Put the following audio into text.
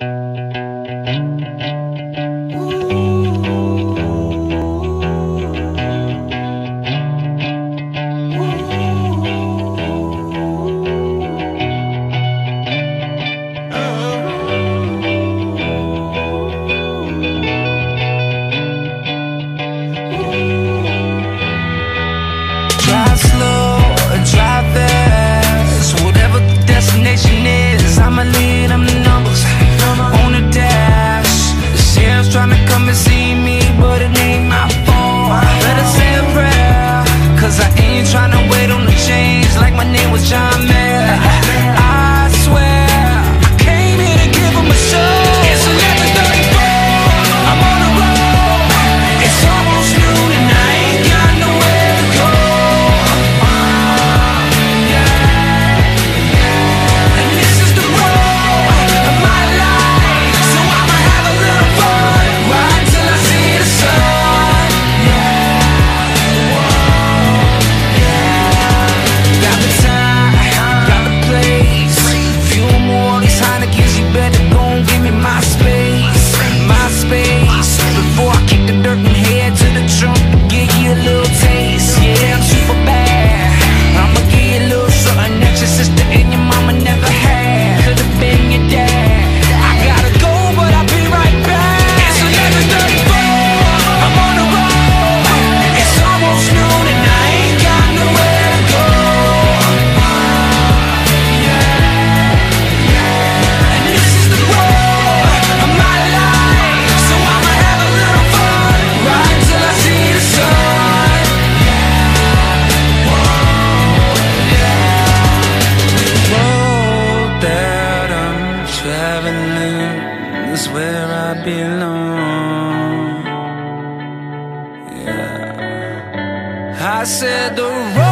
Drive my name belong. Yeah, I said the.